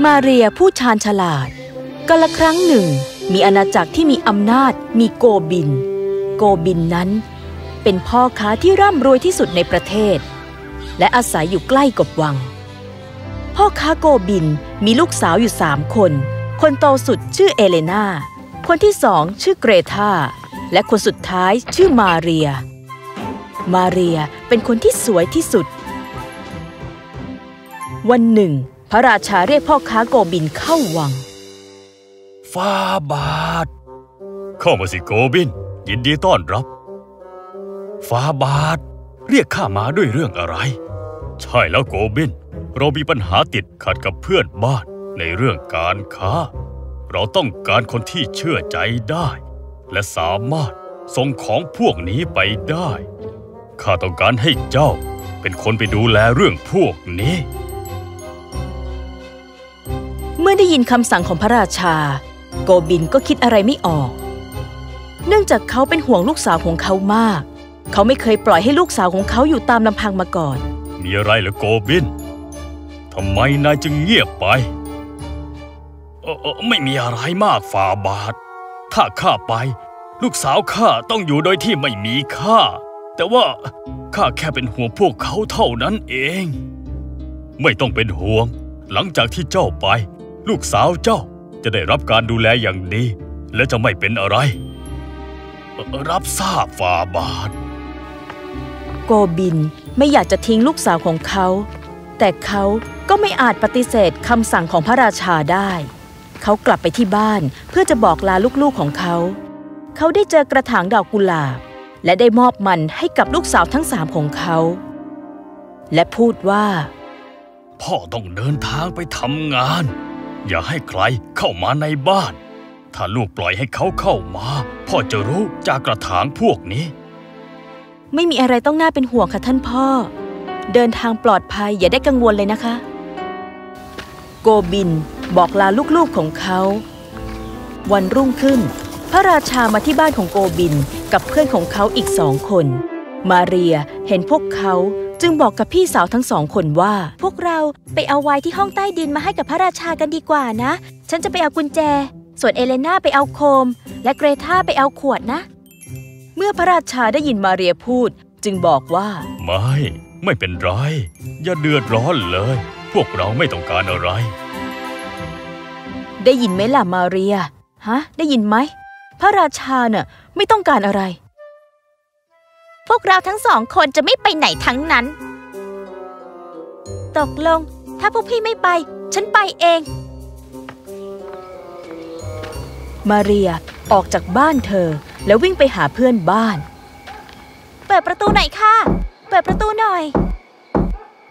มาเรียผู้ชาญฉลาดก็ละครั้งหนึ่ง มีอาณาจักรที่มีอำนาจมีโกบิน โกบินนั้น เป็นพ่อค้าที่ร่ำรวยที่สุดในประเทศ และอาศัยอยู่ใกล้กับวัง พ่อค้าโกบินมีลูกสาวอยู่สามคน คนโตสุดชื่อเอเลนาคนที่สองชื่อเกรธาและคนสุดท้ายชื่อมาเรีย มาเรียเป็นคนที่สวยที่สุด วันหนึ่ง พระราชาเรียกพ่อค้าโกบินเข้าวังฟาบาท เข้ามาสิโกบิน ยินดีต้อนรับฟาบาท เรียกข้ามาด้วยเรื่องอะไร ใช่แล้วโกบิน เรามีปัญหาติดขัดกับเพื่อนบ้านในเรื่องการค้า เราต้องการคนที่เชื่อใจได้ และสามารถส่งของพวกนี้ไปได้ ข้าต้องการให้เจ้าเป็นคนไปดูแลเรื่องพวกนี้ มื่อได้ยินคำสั่งของพระราชา โกบินก็คิดอะไรไม่ออก เนื่องจากเขาเป็นห่วงลูกสาวของเขามาก เขาไม่เคยปล่อยให้ลูกสาวของเขาอยู่ตามลำพังมาก่อน มีอะไรเหรอโกบินทำไมนายจึงเงียบไปไม่มีอะไรมากฝ่าบาท ถ้าข้าไป ลูกสาวข้าต้องอยู่โดยที่ไม่มีค่า แต่ว่าข้าแค่เป็นห่วงพวกเขาเท่านั้นเอง ไม่ต้องเป็นห่วง หลังจากที่เจ้าไป ลูกสาวเจ้าจะได้รับการดูแลอย่างดี และจะไม่เป็นอะไรเอ่อรับทราบฝ่าบาท โกบินไม่อยากจะทิ้งลูกสาวของเขา แต่เขาก็ไม่อาจปฏิเสธคำสั่งของพระราชาได้ เขากลับไปที่บ้านเพื่อจะบอกลาลูกๆของเขา เขาได้เจอกระถางดอกกุหลาบ และได้มอบมันให้กับลูกสาวทั้งสามของเขา และพูดว่า พ่อต้องเดินทางไปทำงาน อย่าให้ใครเข้ามาในบ้าน ถ้าลูกปล่อยให้เขาเข้ามา พ่อจะรู้จากกระถางพวกนี้ ไม่มีอะไรต้องน่าเป็นห่วงค่ะท่านพ่อ เดินทางปลอดภัยอย่าได้กังวลเลยนะคะ โกบินบอกลาลูกๆของเขา วันรุ่งขึ้น พระราชามาที่บ้านของโกบินกับเพื่อนของเขาอีกสองคน มาเรียเห็นพวกเขา จึงบอกกับพี่สาวทั้งสองคนว่า พวกเราไปเอาไวน์ที่ห้องใต้ดินมาให้กับพระราชากันดีกว่านะ ฉันจะไปเอากุญแจ ส่วนเอเลนาไปเอาโคม และเกรธาไปเอาขวดนะ เมื่อพระราชาได้ยินมาเรียพูด จึงบอกว่า ไม่ ไม่เป็นไร อย่าเดือดร้อนเลย พวกเราไม่ต้องการอะไร ได้ยินไหมล่ะมาเรีย ฮะ ได้ยินไหม พระราชาเน่ะไม่ต้องการอะไรพ วกเราทั้งสองคนจะไม่ไปไหนทั้งนั้น ตกลง ถ้าพวกพี่ไม่ไป ฉันไปเอง มาเรียออกจากบ้านเธอ แล้ววิ่งไปหาเพื่อนบ้าน เปิดประตูหน่อยค่ะ เปิดประตูหน่อย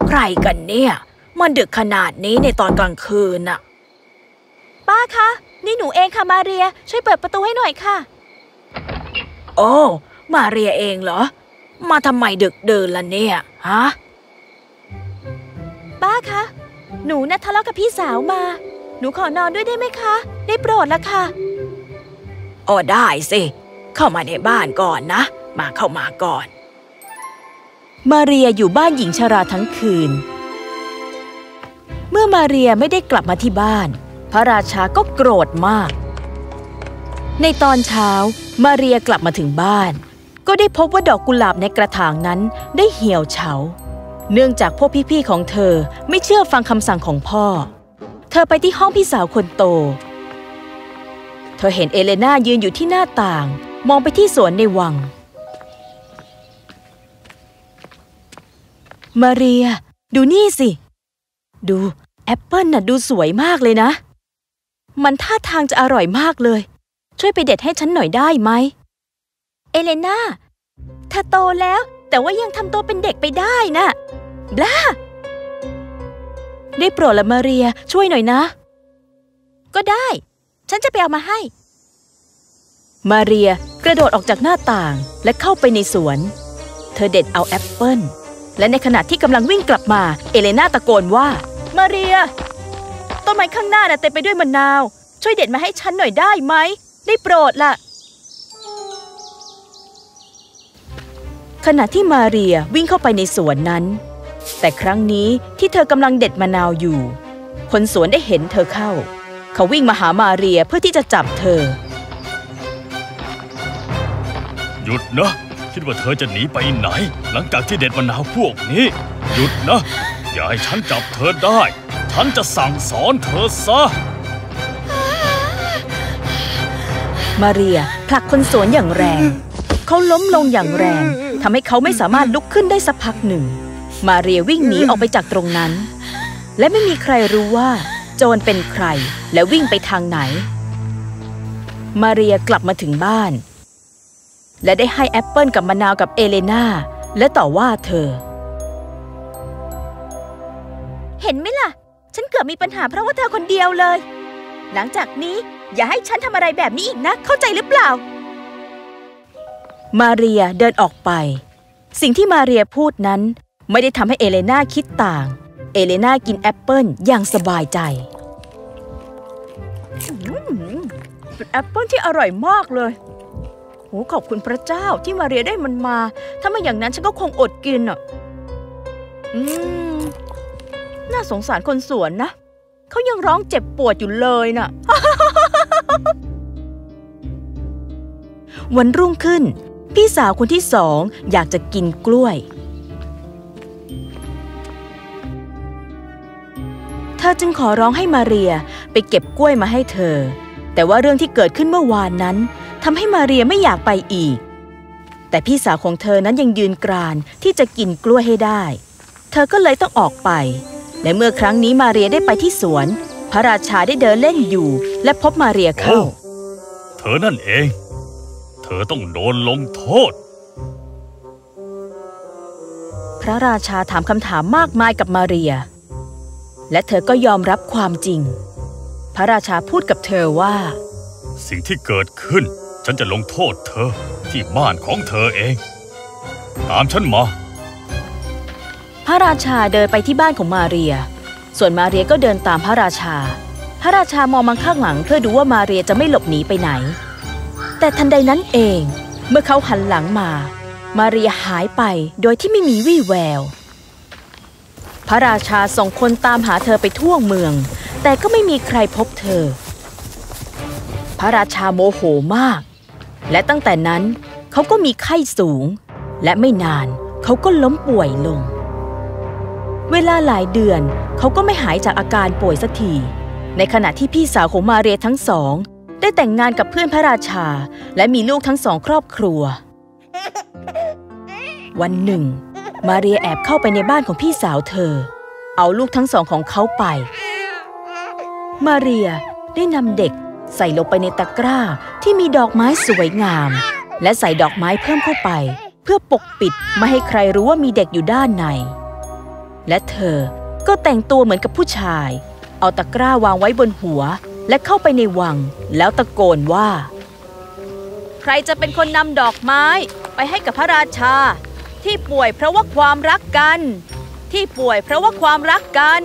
ใครกันเนี่ย มันดึกขนาดนี้ในตอนกลางคืนน่ะ ป้าคะ นี่หนูเองค่ะมาเรีย ช่วยเปิดประตูให้หน่อยค่ะ โอ้ มาเรียเองเหรอ มาทำไมดึกเดินล่ะเนี่ย ฮะ ป้าคะ หนูน่ะทะเลาะกับพี่สาวมา หนูขอนอนด้วยได้ไหมคะ ได้โปรดละค่ะอ๋อได้สิ เข้ามาในบ้านก่อนนะ มาเข้ามาก่อน มาเรียอยู่บ้านหญิงชราทั้งคืน เมื่อมาเรียไม่ได้กลับมาที่บ้าน พระราชาก็โกรธมาก ในตอนเช้ามาเรียกลับมาถึงบ้าน ก็ได้พบว่าดอกกุหลาบในกระถางนั้นได้เหี่ยวเฉา เนื่องจากพวกพี่ๆของเธอไม่เชื่อฟังคำสั่งของพ่อ เธอไปที่ห้องพี่สาวคนโต เธอเห็นเอเลนายืนอยู่ที่หน้าต่าง มองไปที่สวนในวัง มาเรีย ดูนี่สิ ดูแอปเปิลน่ะดูสวยมากเลยนะ มันท่าทางจะอร่อยมากเลย ช่วยไปเด็ดให้ฉันหน่อยได้ไหมเอเลนา เธอโตแล้ว แต่ว่ายังทำตัวเป็นเด็กไปได้นะบลาได้โปรดละมาเรียช่วยหน่อยนะ ก็ได้ ฉันจะไปเอามาให้ มาเรียกระโดดออกจากหน้าต่างและเข้าไปในสวน เธอเด็ดเอาแอปเปิลและในขณะที่กำลังวิ่งกลับมา เอเลนาตะโกนว่า มาเรีย ต้นไม้ข้างหน้าน่ะเต็มไปด้วยมะนาว ช่วยเด็ดมาให้ฉันหน่อยได้ไหม ได้โปรดล่ะ ขณะที่มาเรียวิ่งเข้าไปในสวนนั้น แต่ครั้งนี้ที่เธอกำลังเด็ดมะนาวอยู่ คนสวนได้เห็นเธอเข้า เขาวิ่งมาหามาเรียเพื่อที่จะจับเธอ หยุดนะ คิดว่าเธอจะหนีไปไหน หลังจากที่เด็ดมะนาวพวกนี้ หยุดนะ อย่าให้ฉันจับเธอได้ ฉันจะสั่งสอนเธอซะมาเรียผลักคนสวนอย่างแรง เขาล้มลงอย่างแรง ทำให้เขาไม่สามารถลุกขึ้นได้สักพักหนึ่ง มาเรียวิ่งหนีออกไปจากตรงนั้น และไม่มีใครรู้ว่า โจรเป็นใครและวิ่งไปทางไหน มาเรียกลับมาถึงบ้าน และได้ให้แอปเปิลกับมะนาวกับเอเลนาและต่อว่าเธอ เห็นไหมล่ะ ฉันเกือบมีปัญหาเพราะว่าเธอคนเดียวเลย หลังจากนี้อย่าให้ฉันทำอะไรแบบนี้อีกนะ เข้าใจหรือเปล่า มาเรียเดินออกไป สิ่งที่มาเรียพูดนั้น ไม่ได้ทำให้เอเลนาคิดต่าง เอเลนากินแอปเปิลอย่างสบายใจเป็นแอปเปิลที่อร่อยมากเลยโหขอบคุณพระเจ้าที่มาเรียได้มันมา ถ้าไม่อย่างนั้นฉันก็คงอดกินอะ อืม น่าสงสารคนสวนนะ เขายังร้องเจ็บปวดอยู่เลยน่ะ วันรุ่งขึ้น พี่สาวคนที่สองอยากจะกินกล้วย เธอจึงขอร้องให้มาเรียไปเก็บกล้วยมาให้เธอ แต่ว่าเรื่องที่เกิดขึ้นเมื่อวานนั้นทำให้มาเรียไม่อยากไปอีก แต่พี่สาวของเธอนั้นยังยืนกรานที่จะกินกล้วยให้ได้ เธอก็เลยต้องออกไป และเมื่อครั้งนี้มาเรียได้ไปที่สวน พระราชาได้เดินเล่นอยู่ และพบมาเรียเข้า เธอนั่นเอง เธอต้องโดนลงโทษ พระราชาถามคำถามมากมายกับมาเรีย และเธอก็ยอมรับความจริง พระราชาพูดกับเธอว่า สิ่งที่เกิดขึ้น ฉันจะลงโทษเธอที่บ้านของเธอเอง ตามฉันมา พระราชาเดินไปที่บ้านของมาเรีย ส่วนมาเรียก็เดินตามพระราชา พระราชามองมาข้างหลังเพื่อดูว่ามาเรียจะไม่หลบหนีไปไหน แต่ทันใดนั้นเอง เมื่อเขาหันหลังมา มาเรียหายไปโดยที่ไม่มีวี่แวว พระราชาส่งคนตามหาเธอไปทั่วเมือง แต่ก็ไม่มีใครพบเธอ พระราชาโมโหมาก และตั้งแต่นั้นเขาก็มีไข้สูง และไม่นานเขาก็ล้มป่วยลง เวลาหลายเดือนเขาก็ไม่หายจากอาการป่วยสักทีในขณะที่พี่สาวของมาเรียทั้งสอง ได้แต่งงานกับเพื่อนพระราชา และมีลูกทั้งสองครอบครัว วันหนึ่ง มาเรียแอบเข้าไปในบ้านของพี่สาวเธอ เอาลูกทั้งสองของเขาไป มาเรียได้นำเด็กใส่ลงไปในตะกร้าที่มีดอกไม้สวยงาม และใส่ดอกไม้เพิ่มเข้าไป เพื่อปกปิดไม่ให้ใครรู้ว่ามีเด็กอยู่ด้านใน และเธอก็แต่งตัวเหมือนกับผู้ชาย เอาตะกร้าวางไว้บนหัว และเข้าไปในวังแล้วตะโกนว่า ใครจะเป็นคนนำดอกไม้ไปให้กับพระราชา ที่ป่วยเพราะว่าความรักกัน ที่ป่วยเพราะว่าความรักกัน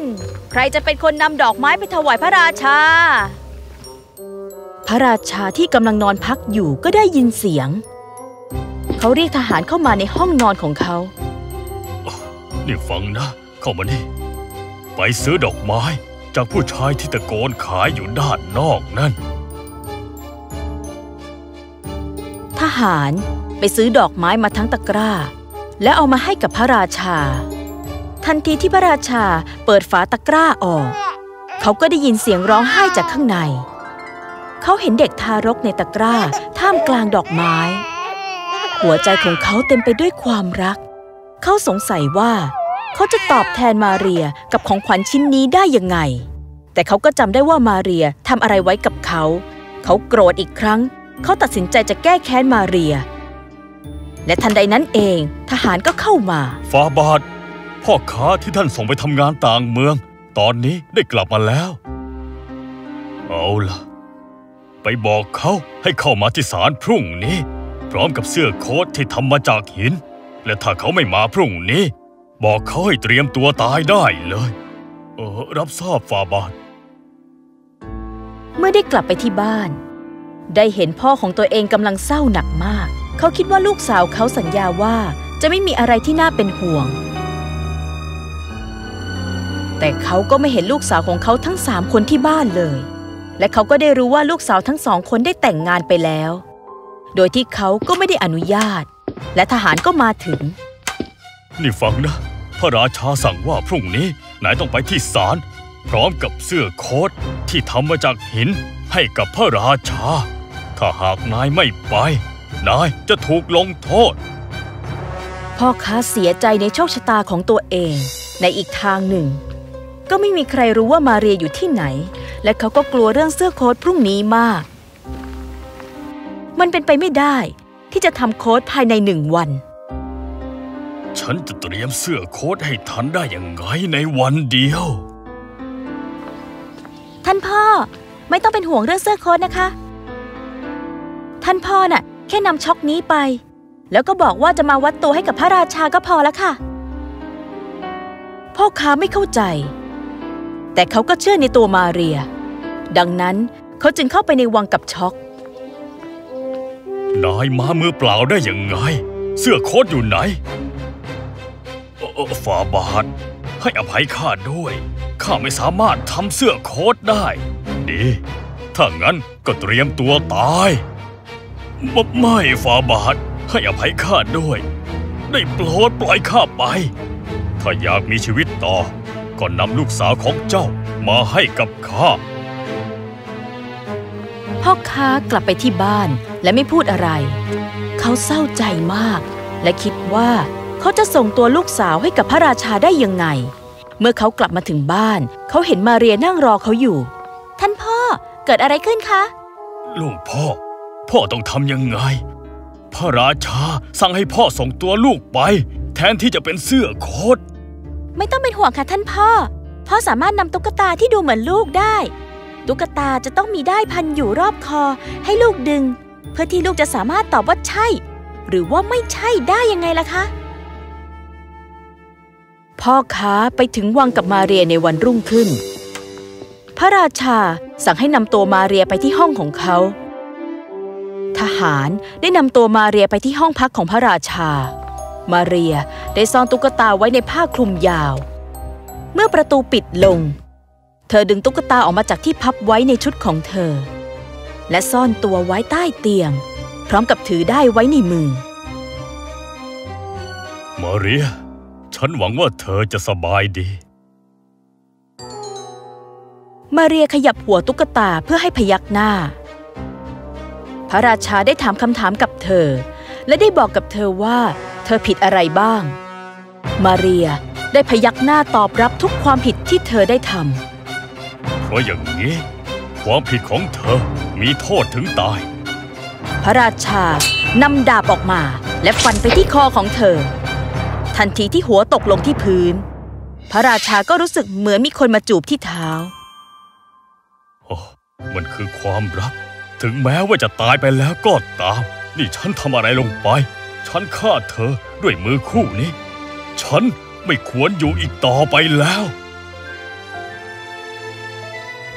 ใครจะเป็นคนนำดอกไม้ไปถวายพระราชา พระราชาที่กำลังนอนพักอยู่ก็ได้ยินเสียง เขาเรียกทหารเข้ามาในห้องนอนของเขา นี่ฟังนะ เข้ามานี่ ไปซื้อดอกไม้ จากผู้ชายที่ตะโกนขายอยู่ด้านนอกนั่น ทหารไปซื้อดอกไม้มาทั้งตะกร้า และเอามาให้กับพระราชา ทันทีที่พระราชาเปิดฝาตะกร้าออก เขาก็ได้ยินเสียงร้องไห้จากข้างใน เขาเห็นเด็กทารกในตะกร้าท่ามกลางดอกไม้ หัวใจของเขาเต็มไปด้วยความรัก เขาสงสัยว่า เขาจะตอบแทนมาเรียกับของขวัญชิ้นนี้ได้ยังไง แต่เขาก็จำได้ว่ามาเรียทำอะไรไว้กับเขา เขาโกรธอีกครั้ง เขาตัดสินใจจะแก้แค้นมาเรีย และทันใดนั้นเอง ทหารก็เข้ามาฟาบาทพ่อค้าที่ท่านส่งไปทำงานต่างเมือง ตอนนี้ได้กลับมาแล้ว เอาล่ะ ไปบอกเขาให้เข้ามาที่ศาลพรุ่งนี้ พร้อมกับเสื้อโค้ทที่ทำมาจากหิน และถ้าเขาไม่มาพรุ่งนี้ บอกเขาให้เตรียมตัวตายได้เลย เออ รับทราบฟาบาท เมื่อได้กลับไปที่บ้าน ได้เห็นพ่อของตัวเองกำลังเศร้าหนักมาก เขาคิดว่าลูกสาวเขาสัญญาว่าจะไม่มีอะไรที่น่าเป็นห่วง แต่เขาก็ไม่เห็นลูกสาวของเขาทั้งสามคนที่บ้านเลย และเขาก็ได้รู้ว่าลูกสาวทั้งสองคนได้แต่งงานไปแล้ว โดยที่เขาก็ไม่ได้อนุญาต และทหารก็มาถึง นี่ฟังนะ พระราชาสั่งว่าพรุ่งนี้นายต้องไปที่ศาลพร้อมกับเสื้อโค้ทที่ทำมาจากหินให้กับพระราชา ถ้าหากนายไม่ไป นายจะถูกลงโทษ พ่อค้าเสียใจในโชคชะตาของตัวเอง ในอีกทางหนึ่ง ก็ไม่มีใครรู้ว่ามาเรียอยู่ที่ไหน และเขาก็กลัวเรื่องเสื้อโค้ทพรุ่งนี้มาก มันเป็นไปไม่ได้ ที่จะทำโค้ทภายในหนึ่งวัน ฉันจะเตรียมเสื้อโค้ทให้ทันได้ยังไงในวันเดียว ท่านพ่อไม่ต้องเป็นห่วงเรื่องเสื้อโค้ทนะคะ ท่านพ่อน่ะ แค่นำช็อกนี้ไป แล้วก็บอกว่าจะมาวัดตัวให้กับพระราชาก็พอแล้วค่ะ พ่อค้าไม่เข้าใจ แต่เขาก็เชื่อในตัวมาเรีย ดังนั้นเขาจึงเข้าไปในวังกับช็อกนายมามือเปล่าได้ยังไง เสื้อโค้ทอยู่ไหน เออฝ่าบาท ให้อภัยข้าด้วย ข้าไม่สามารถทำเสื้อโค้ทได้ ดี ถ้างั้นก็เตรียมตัวตายไม่ไม่ฝ่าบาท ให้อภัยข้าด้วย ได้โปรดปล่อยข้าไป ถ้าอยากมีชีวิตต่อ ก็นำลูกสาวของเจ้ามาให้กับข้าพ่อค้ากลับไปที่บ้านและไม่พูดอะไร เขาเศร้าใจมาก และคิดว่า เขาจะส่งตัวลูกสาวให้กับพระราชาได้ยังไง เมื่อเขากลับมาถึงบ้าน เขาเห็นมาเรียนั่งรอเขาอยู่ ท่านพ่อเกิดอะไรขึ้นคะ ลูกพ่อ พ่อต้องทำยังไง พระราชาสั่งให้พ่อส่งตัวลูกไป แทนที่จะเป็นเสื้อโค้ทไม่ต้องเป็นห่วงค่ะท่านพ่อ พ่อสามารถนำตุ๊กตาที่ดูเหมือนลูกได้ ตุ๊กตาจะต้องมีได้ายพันอยู่รอบคอ ให้ลูกดึง เพื่อที่ลูกจะสามารถตอบว่าใช่ หรือว่าไม่ใช่ได้ยังไงล่ะคะ พ่อค้าไปถึงวังกับมาเรียในวันรุ่งขึ้น พระราชาสั่งให้นำตัวมาเรียไปที่ห้องของเขา ทหารได้นำตัวมาเรียไปที่ห้องพักของพระราชา มาเรียได้ซ่อนตุ๊กตาไว้ในผ้าคลุมยาว เมื่อประตูปิดลง เธอดึงตุ๊กตาออกมาจากที่พับไว้ในชุดของเธอ และซ่อนตัวไว้ใต้เตียง พร้อมกับถือได้ไว้ในมือ มาเรีย ฉันหวังว่าเธอจะสบายดี มาเรียขยับหัวตุ๊กตาเพื่อให้พยักหน้า พระราชาได้ถามคำถามกับเธอ และได้บอกกับเธอว่า เธอผิดอะไรบ้าง มาเรียได้พยักหน้าตอบรับทุกความผิดที่เธอได้ทเพราะอย่างนี้ ความผิดของเธอมีโทษถึงตายำพระราชานำดาบออกมา และฟันไปที่คอของเธอ ทันทีที่หัวตกลงที่พื้น พระราชาก็รู้สึกเหมือนมีคนมาจูบที่เท้าโอ้มันคือความรัก ถึงแม้ว่าจะตายไปแล้วก็ตาม นี่ฉันทำอะไรลงไป ฉันฆ่าเธอด้วยมือคู่นี้ ฉันไม่ควรอยู่อีกต่อไปแล้ว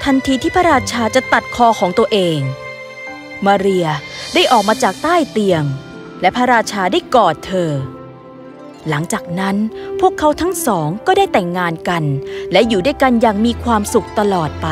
ทันทีที่พระราชาจะตัดคอของตัวเอง มาเรียได้ออกมาจากใต้เตียง และพระราชาได้กอดเธอ หลังจากนั้นพวกเขาทั้งสองก็ได้แต่งงานกัน และอยู่ด้วยกันอย่างมีความสุขตลอดไป